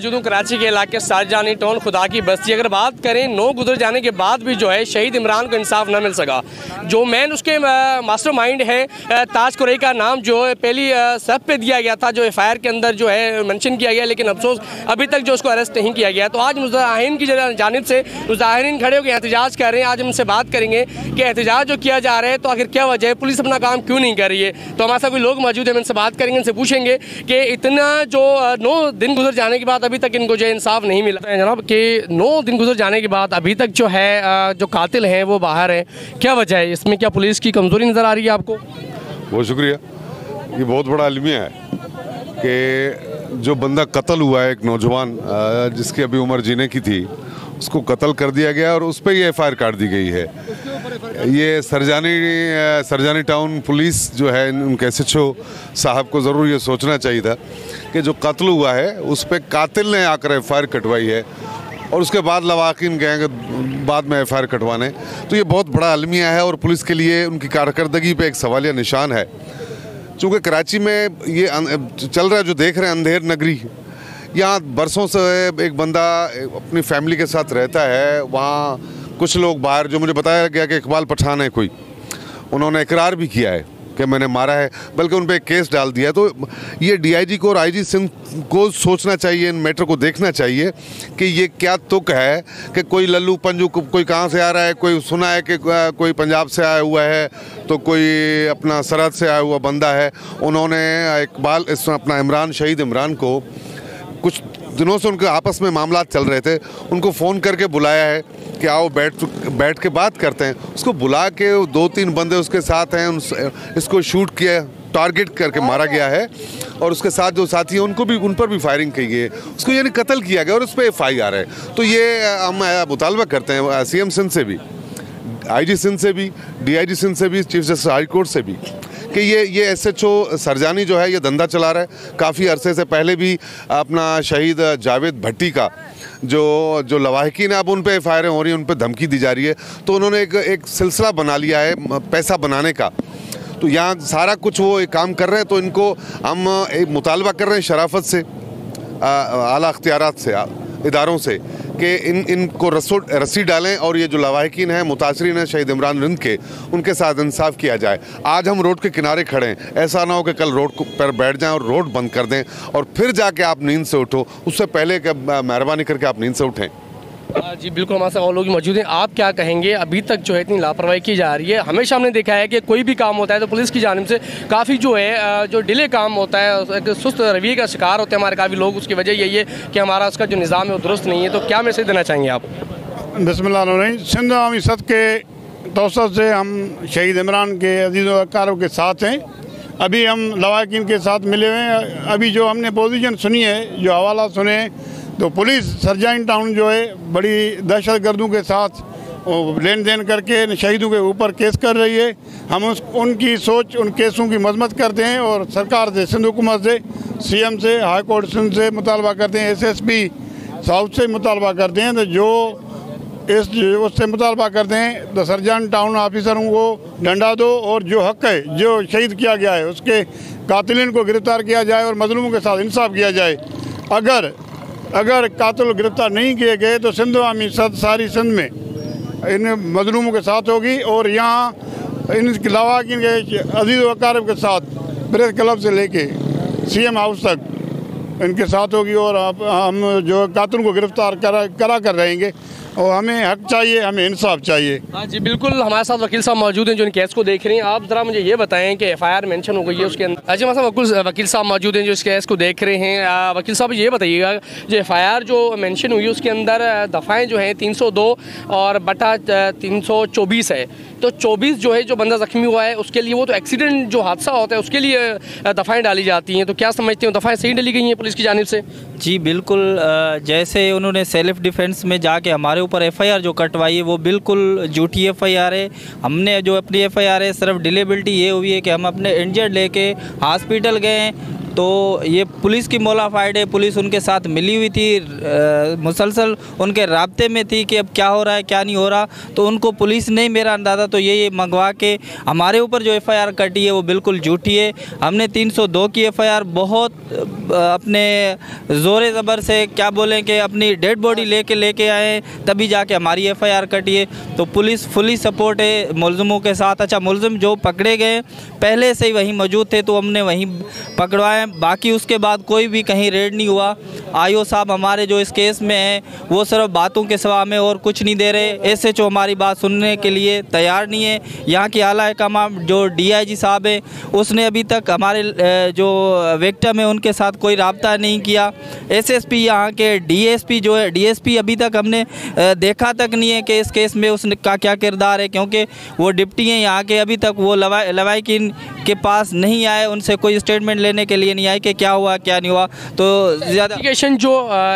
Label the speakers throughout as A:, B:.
A: मौजूद हूँ कराची के इलाके सारजानी टाउन, खुदा की बस्ती। अगर बात करें, नौ गुजर जाने के बाद भी जो है, शहीद इमरान को इंसाफ न मिल सका। जो मैन उसके मास्टर माइंड है ताज कुरई का नाम जो है, पहली सब पे दिया गया था, जो एफ़ के अंदर जो है मेंशन किया गया, लेकिन अफसोस अभी तक जो उसको अरेस्ट नहीं किया गया। तो आज मुजाहिन की जानब से मुजाहिन खड़े होकर एहतजाज कर रहे हैं। आज हम उनसे बात करेंगे कि एहतजाज जो किया जा रहा है तो आखिर क्या वजह है? पुलिस अपना काम क्यों नहीं कर रही है? तो हमारे साथ कोई लोग मौजूद हैं इनसे बात करेंगे इनसे पूछेंगे कि इतना जो नौ दिन गुजर जाने के बाद अभी तक इनको जो है इंसाफ नहीं मिला है। जनाब, कि नौ दिन गुजर जाने के बाद अभी तक जो है जो कातिल हैं, वो बाहर हैं। क्या वजह है? इसमें क्या पुलिस की कमज़ोरी नज़र आ रही है आपको?
B: बहुत शुक्रिया। ये बहुत बड़ा अलमिया है कि जो बंदा कत्ल हुआ है एक नौजवान जिसकी अभी उम्र जीने की थी, उसको कत्ल कर दिया गया और उस पर ही एफ़ काट दी गई है। ये सरजानी सरजानी टाउन पुलिस जो है उनके एस एच साहब को ज़रूर ये सोचना चाहिए था कि जो कत्ल हुआ है, उस पर कातिल ने आकर एफ़ कटवाई है और उसके बाद लवाकिन गए बाद में एफ़ कटवाने। तो ये बहुत बड़ा अलमिया है और पुलिस के लिए उनकी कारकर्दगी पे एक सवालिया निशान है। चूँकि कराची में ये चल रहा है, जो देख रहे हैं, अंधेर नगरी, यहाँ बरसों से एक बंदा अपनी फैमिली के साथ रहता है, वहाँ कुछ लोग बाहर जो मुझे बताया गया कि इकबाल पठान है कोई, उन्होंने इकरार भी किया है कि मैंने मारा है, बल्कि उन पर केस डाल दिया तो ये डीआईजी को और आईजी सिंह को सोचना चाहिए, इन मैटर को देखना चाहिए कि ये क्या तुक है कि कोई लल्लू पंजू को- कोई कहाँ से आ रहा है, कोई सुना है कि कोई पंजाब से आया हुआ है तो कोई अपना सरहद से आया हुआ बंदा है। उन्होंने इकबाल, इस अपना इमरान, शहीद इमरान को कुछ दिनों से उनके आपस में मामला चल रहे थे, उनको फ़ोन करके बुलाया है कि आओ बैठ बैठ के बात करते हैं। उसको बुला के दो तीन बंदे उसके साथ हैं इसको शूट किया टारगेट करके मारा गया है। और उसके साथ जो साथी हैं, उनको भी, उन पर भी फायरिंग की गई है। उसको यानी कत्ल किया गया और उस पर एफ़ आई आर है। तो ये, हम मुतालबा करते हैं सी एम सिंध से भी आईजी सिंध से भी डीआईजी सिंध से भी चीफ जस्टिस हाई कोर्ट से भी, कि ये ये एस एच ओ सरजानी जो है, ये धंधा चला रहा है। काफ़ी अरसे से पहले भी अपना शहीद जावेद भट्टी का जो जो लवाहकिन अब उन पर एफ़ हो रही हैं, उन पर धमकी दी जा रही है तो उन्होंने एक एक सिलसिला बना लिया है पैसा बनाने का। तो यहाँ सारा कुछ वो एक काम कर रहे हैं तो इनको हम, एक मुतालबा कर रहे हैं शराफत से आला अख्तियार से इदारों से। कि इन इनको रसो रस्सी डालें और ये जो लवाहकिन हैं मुतासरीन हैं शहीद इमरान रिंद के उनके साथ इंसाफ किया जाए। आज हम रोड के किनारे खड़े हैं। ऐसा ना हो कि कल रोड पर बैठ जाएँ और रोड बंद कर दें और फिर जाके आप नींद से उठो। उससे पहले कि आ, मेहरबानी करके आप नींद से उठें।
A: जी, बिल्कुल हमारे साथ और लोग मौजूद हैं। आप क्या कहेंगे? अभी तक जो है इतनी लापरवाही की जा रही है। हमेशा हमने देखा है कि कोई भी काम होता है तो पुलिस की जानब से काफ़ी जो है जो डिले काम होता है, एक सुस्त रवैये का शिकार होते हैं हमारे काफ़ी लोग। उसकी वजह यही है कि हमारा उसका जो निज़ाम है वो दुरुस्त नहीं है। तो क्या मैसेज देना चाहेंगे आप?
C: बसमिल्लाम सिंध आवामी सद के तोसत से हम शहीद इमरान के अज़ीज़ के साथ हैं। अभी हम लवाकिन के साथ मिले हुए हैं। अभी जो हमने पोजीशन सुनी है, जो हवाला सुने तो पुलिस सरजाइन टाउन जो है, बड़ी दहशत गर्दों के साथ लेन देन करके, शहीदों के ऊपर केस कर रही है। हम उस, उनकी सोच, उन केसों की मजम्मत करते हैं और सरकार से, सिंध हुकूमत से, सीएम से, हाई कोर्ट सिंध से मुतालबा करते हैं, एसएसपी साउथ से मुतालबा करते हैं। तो जो इस, उससे मुतालबा करते हैं तो सरजान टाउन ऑफिसरों को डंडा दो और जो हक है, जो शहीद किया गया है, उसके कातिलिन को गिरफ़्तार किया जाए और मजलूमों के साथ इंसाफ किया जाए। अगर अगर कातिल गिरफ़्तार नहीं किए गए तो सिंध सद, सारी सिंध में इन मजलूमों के साथ होगी और यहाँ इनके अलावा इनके अज़ीज़ वकारब के साथ, प्रेस क्लब से लेके सीएम हाउस तक इनके साथ होगी और हम जो कातुल को गिरफ़्तार करा करा कर रहेंगे। और हमें हक चाहिए, हमें इंसाफ चाहिए।
A: हाँ जी, बिल्कुल हमारे साथ वकील साहब मौजूद हैं जो इन केस को देख रहे हैं। आप ज़रा मुझे ये बताएँ कि एफ़ आई आर मैंशन हो गई है उसके अंदर। हमारे साथ वकील वकील साहब मौजूद हैं जो इस केस को देख रहे हैं। वकील साहब, ये बताइएगा जो एफ़ आई आर जो मैंशन हुई उसके अंदर दफ़ाएँ जो हैं, तीन सौ दो और बटा तीन सौ चौबीस है। तो चौबीस जो है, जो बंदा ज़ख्मी हुआ है, उसके लिए वो तो एक्सीडेंट जो हादसा होता है, उसके लिए दफ़ाएँ डाली जाती हैं। तो क्या समझते हो, दफ़ाएँ सही डाली गई हैं पुलिस की जानब से?
D: जी, बिल्कुल जैसे उन्होंने सेल्फ डिफेंस में जाके हमारे ऊपर एफआईआर जो कटवाई है, वो बिल्कुल झूठी एफआईआर है। हमने जो अपनी एफआईआर है, सिर्फ़ डिलेबिलिटी ये हुई है कि हम अपने इंजर्ड लेके हॉस्पिटल गए तो ये पुलिस की मोलाफाइड है पुलिस उनके साथ मिली हुई थी मुसलसल उनके रबते में थी कि अब क्या हो रहा है, क्या नहीं हो रहा तो उनको पुलिस ने मेरा अंदाज़ा तो ये मंगवा के हमारे ऊपर जो एफआईआर कटी है वो बिल्कुल झूठी है। हमने 302 की एफआईआर बहुत अपने ज़ोर ज़बर से क्या बोलें कि अपनी डेड बॉडी लेके लेके आए तभी जाके हमारी एफआईआर कटी है। तो पुलिस फुली सपोर्ट है मुलजमों के साथ। अच्छा मुलजम जो पकड़े गए, पहले से ही वहीं मौजूद थे तो हमने वहीं पकड़वाए बाकी उसके बाद कोई भी कहीं रेड नहीं हुआ। आईओ साहब हमारे जो इस केस में हैं, वो सिर्फ़ बातों के सवा में और कुछ नहीं दे रहे। एस एच ओ हमारी बात सुनने के लिए तैयार नहीं है। यहाँ की आला कमा जो डी आई जी साहब है, उसने अभी तक हमारे जो विक्टम है, उनके साथ कोई रबता नहीं किया। एस एस पी यहाँ के डी एस पी जो है डी एस पी अभी तक हमने देखा तक नहीं है कि इस केस में उसने का क्या किरदार है, क्योंकि वो डिप्टी हैं यहाँ के। अभी तक वो लवा लवाकिन के पास नहीं आए उनसे कोई स्टेटमेंट लेने के लिए नहीं आए कि क्या हुआ क्या नहीं हुआ। तो ज़्यादा
A: जो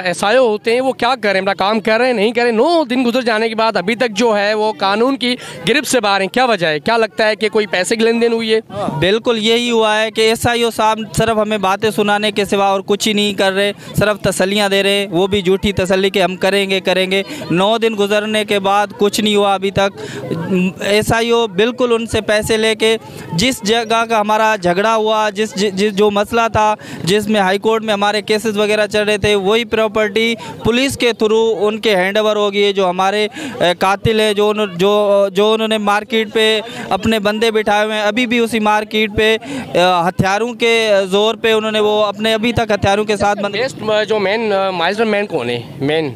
A: एस आई होते हैं वो क्या कर? रहे हैं अपना काम कर रहे हैं नहीं कर? रहे नौ दिन गुजर जाने के बाद अभी तक जो है वो कानून की गिरफ्त से बाहर हैं। क्या वजह है? क्या लगता है कि कोई पैसे की लेन देन हुई है?
D: बिल्कुल यही हुआ है कि एस आई ओ साहब सिर्फ़ हमें बातें सुनाने के सिवा और कुछ ही नहीं कर रहे सिर्फ़ तसलियाँ दे रहे। वो भी झूठी तसली के हम करेंगे करेंगे। नौ दिन गुजरने के बाद कुछ नहीं हुआ अभी तक। एस आई ओ बिल्कुल उनसे पैसे लेके जिस जगह का हमारा झगड़ा हुआ जिस जिस जो मसला था जिसमें हाई कोर्ट में हमारे केसेस वगैरह चल रहे थे वही प्रॉपर्टी पुलिस के थ्रू उनके हैंड ओवर हो गई है जो हमारे कातिल है जो जो जो उन्होंने मार्केट पे अपने बंदे बिठाए हुए हैं। अभी भी उसी मार्केट पे हथियारों के ज़ोर पे उन्होंने वो अपने अभी तक हथियारों के साथ बंदे
A: जो मेन मास्टर मैन कौन है? मेन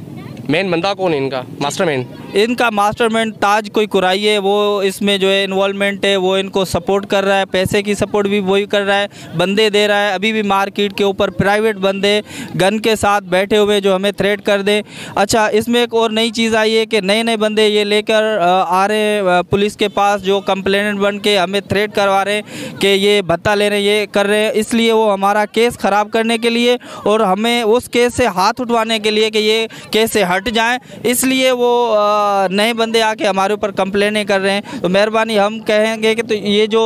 A: मेन बंदा कौन है इनका? मास्टर मैन
D: इनका मास्टरमाइंड ताज कोई कुराई है, वो इसमें जो है इन्वॉल्वमेंट है, वो इनको सपोर्ट कर रहा है, पैसे की सपोर्ट भी वही कर रहा है, बंदे दे रहा है, अभी भी मार्केट के ऊपर प्राइवेट बंदे गन के साथ बैठे हुए जो हमें थ्रेट कर दें। अच्छा इसमें एक और नई चीज़ आई है कि नए नए बंदे ये लेकर आ रहे हैं पुलिस के पास जो कंप्लेनेंट बन के हमें थ्रेट करवा रहे हैं कि ये भत्ता ले रहे हैं, ये कर रहे हैं। इसलिए वो हमारा केस ख़राब करने के लिए और हमें उस केस से हाथ उठवाने के लिए कि ये केस से हट जाएँ। इसलिए वो नए बंदे आके हमारे ऊपर कंप्लेनें कर रहे हैं। तो मेहरबानी, हम कहेंगे कि तो ये जो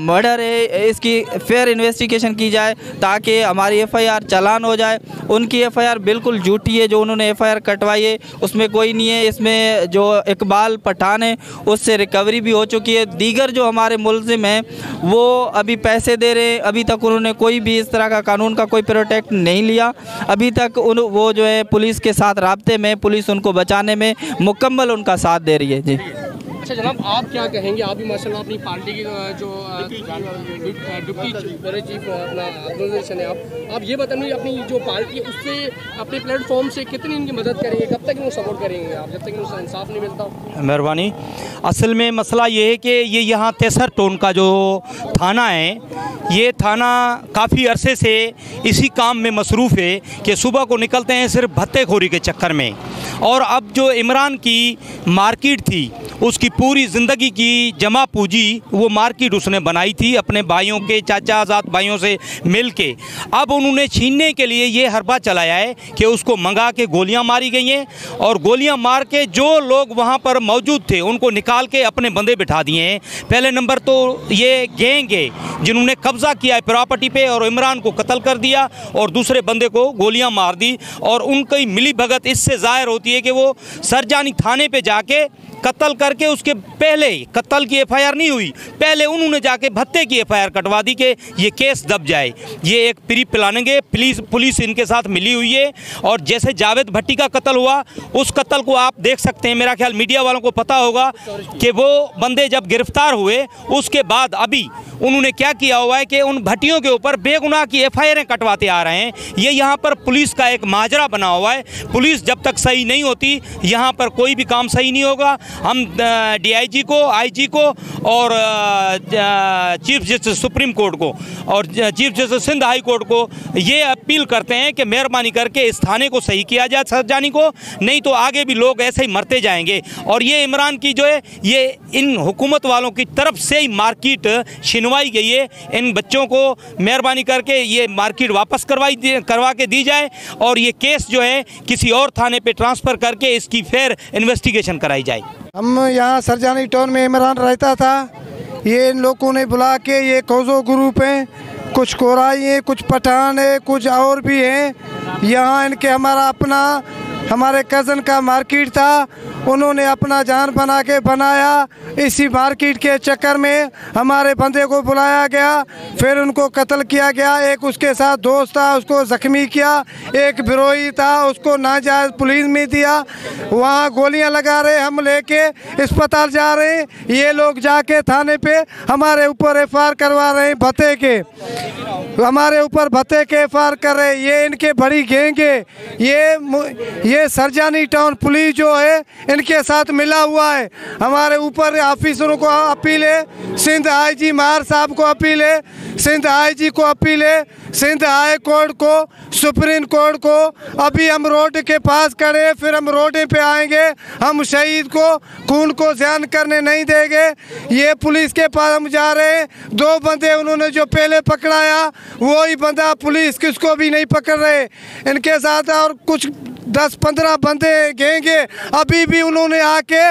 D: मर्डर है, इसकी फेयर इन्वेस्टिगेशन की जाए, ताकि हमारी एफआईआर चालान हो जाए। उनकी एफआईआर बिल्कुल झूठी है, जो उन्होंने एफआईआर कटवाई है, उसमें कोई नहीं है। इसमें जो इकबाल पठान है, उससे रिकवरी भी हो चुकी है। दीगर जो हमारे मुलजिम हैं, वो अभी पैसे दे रहे हैं। अभी तक उन्होंने कोई भी इस तरह का कानून का कोई प्रोटेक्ट नहीं लिया। अभी तक उन, वो जो है, पुलिस के साथ रबते में पुलिस उनको बचाने में मुकम्मल उनका साथ दे रही है। जी।
A: अच्छा जनाब, आप क्या कहेंगे? आप भी माशाल्लाह अपनी पार्टी की जो डिप्टी चीफ अपना ऑर्गेनाइजेशन है आप। आप ये बताइए अपनी जो पार्टी है, उससे अपने प्लेटफॉर्म से कितनी इनकी मदद करेंगे? कब तक इनको सपोर्ट करेंगे आप, जब तक इनको इंसाफ नहीं मिलता?
E: मेहरबानी। असल में मसला ये है कि ये यहाँ तेसर टोन का जो थाना है, ये थाना काफ़ी अरसे से इसी काम में मसरूफ़ है कि सुबह को निकलते हैं सिर्फ़ भत्तेखोरी के चक्कर में। और अब जो इमरान की मार्केट थी, उसकी पूरी ज़िंदगी की जमा पूंजी वो मार्केट उसने बनाई थी अपने भाइयों के, चाचा आज़ाद भाइयों से मिल के अब उन्होंने छीनने के लिए ये हरबा चलाया है कि उसको मंगा के गोलियाँ मारी गई हैं और गोलियाँ मार के जो लोग वहाँ पर मौजूद थे, उनको निकाल के अपने बंदे बिठा दिए हैं। पहले नंबर तो ये गैंग है जिन्होंने कब्ज़ा किया है प्रॉपर्टी पे और इमरान को कत्ल कर दिया और दूसरे बंदे को गोलियाँ मार दी और उनकी मिली भगत इससे ज़ाहिर होती है कि वो सरजानी थाने पे जाके कत्ल करके उसके पहले कत्ल की एफआईआर नहीं हुई, पहले उन्होंने जाके भत्ते की एफआईआर कटवा दी कि ये केस दब जाए। ये एक प्री प्लानिंग है, पुलिस पुलिस इनके साथ मिली हुई है और जैसे जावेद भट्टी का कत्ल हुआ, उस कत्ल को आप देख सकते हैं। मेरा ख्याल मीडिया वालों को पता होगा कि वो बंदे जब गिरफ़्तार हुए, उसके बाद अभी उन्होंने क्या किया हुआ है कि उन भट्टियों के ऊपर बेगुनाह की एफ़ कटवाते आ रहे हैं। ये यहाँ पर पुलिस का एक माजरा बना हुआ है। पुलिस जब तक सही नहीं होती, यहाँ पर कोई भी काम सही नहीं होगा। हम डीआईजी को आईजी को और चीफ जस्टिस सुप्रीम कोर्ट को और chief justice Sindh high court को ये अपील करते हैं कि मेहरबानी करके इस थाने को सही किया जाए सरजानी को। नहीं तो आगे भी लोग ऐसे ही मरते जाएँगे। और ये इमरान की जो है, ये इन हुकूमत वालों की तरफ़ से ही मार्केट छिनवाई गई है। इन बच्चों को मेहरबानी करके ये मार्केट वापस करवाई करवा के दी जाए और ये केस जो है, किसी और थाने पे ट्रांसफ़र करके इसकी फेयर इन्वेस्टिगेशन कराई जाए।
F: हम यहाँ सरजानी टाउन में इमरान रहता था। ये इन लोगों ने बुला के ये कोजो ग्रुप हैं, कुछ कोराई हैं, कुछ पठान है, कुछ और भी हैं। यहाँ इनके हमारा अपना, हमारे कज़न का मार्केट था, उन्होंने अपना जान बना के बनाया। इसी मार्केट के चक्कर में हमारे बंदे को बुलाया गया, फिर उनको कत्ल किया गया। एक उसके साथ दोस्त था, उसको ज़ख्मी किया। एक बिरोही था, उसको नाजायज पुलिस में दिया। वहाँ गोलियाँ लगा रहे हम लेके अस्पताल जा रहे हैं। ये लोग जाके थाने पे हमारे ऊपर एफ़ करवा रहे हैं, भत्ते के। हमारे ऊपर भत्ते के एफ़ कर रहे हैं। ये इनके बड़ी गैंगे ये ये सरजानी टाउन पुलिस जो है, इनके साथ मिला हुआ है। हमारे ऊपर ऑफिसरों को अपील है। सिंध आई जी मार साहब को अपील है। सिंध आई जी को अपील है। सिंध हाई कोर्ट को, सुप्रीम कोर्ट को। अभी हम रोड के पास खड़े फिर हम रोड पे आएँगे। हम शहीद को, खून को ध्यान करने नहीं देंगे। ये पुलिस के पास हम जा रहे हैं। दो बंदे उन्होंने जो पहले पकड़ाया, वही बंदा पुलिस किसको भी नहीं पकड़ रहे। इनके साथ और कुछ दस पंद्रह बंदे घेंगे अभी भी उन्होंने आके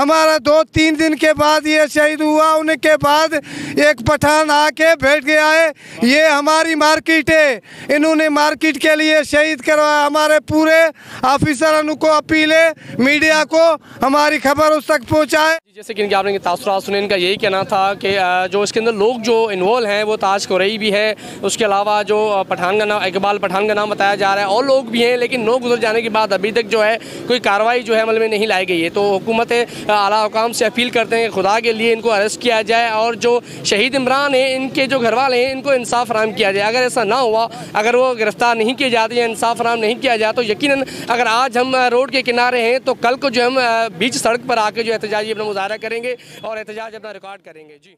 F: हमारा दो तीन दिन के बाद ये शहीद हुआ। उनके बाद एक पठान आके बैठ गया है। ये हमारी मार्केट है। इन्होंने मार्केट के लिए शहीद करवाया। हमारे पूरे ऑफिसरों को अपील है। मीडिया को हमारी खबर उस तक पहुँचाए।
A: जैसे कि आपने तासुरात सुने, इनका यही कहना था कि जो इसके अंदर लोग जो इन्वॉल्व हैं, वो ताज कुरई भी है। उसके अलावा जो पठान का नाम, इकबाल पठान का नाम बताया जा रहा है। और लोग भी हैं, लेकिन नौ गुजर जाने के बाद अभी तक जो है कोई कार्रवाई जो है अमल में नहीं लाई गई है। तो हुकूमत आला हुकाम से अपील करते हैं खुदा के लिए इनको अरेस्ट किया जाए और जो शहीद इमरान हैं, इनके जो घर वाले हैं, इनको इंसाफ फराम किया जाए। अगर ऐसा ना हुआ, अगर वो गिरफ़्तार नहीं किए जाते या इंसाफ फराम नहीं किया जाए तो यकीन अगर आज हम रोड के किनारे हैं तो कल को जो हम बीच सड़क पर आकर जो एहतजाजी अपना मुजाहरा करेंगे और एहतजाज अपना रिकॉर्ड करेंगे। जी।